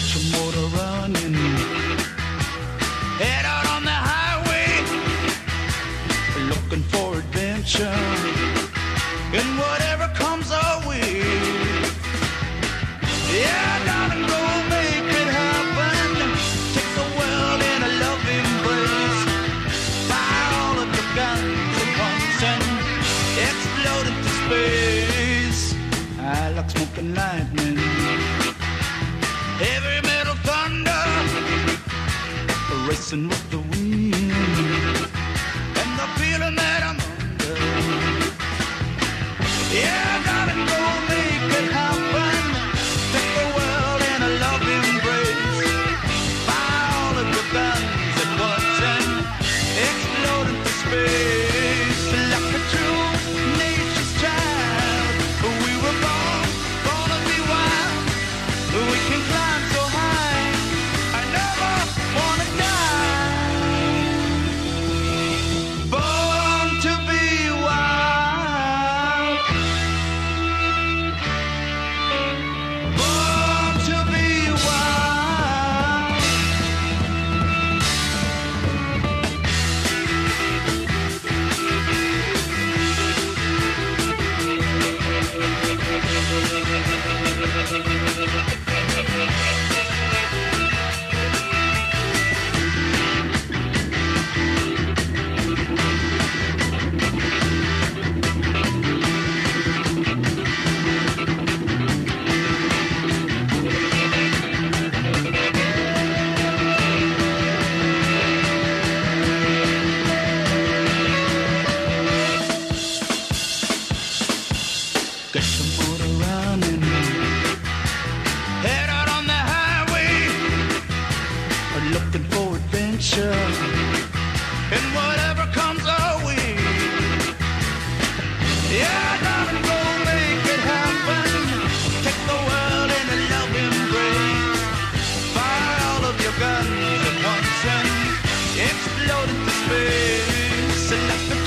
a running. Head out on the highway, looking for adventure. And whatever comes our way. Yeah, darling, go make it happen. Take the world in a love embrace. Fire all of the guns at once and explode into space. I like smoking lightning. racing with the wind. And the feeling that I'm under. Yeah. Got some motor running. Head out on the highway. Looking for adventure. And whatever comes our way. Yeah, darling, go make it happen. Take the world in a loving embrace. Fire all of your guns at once and explode into space. And let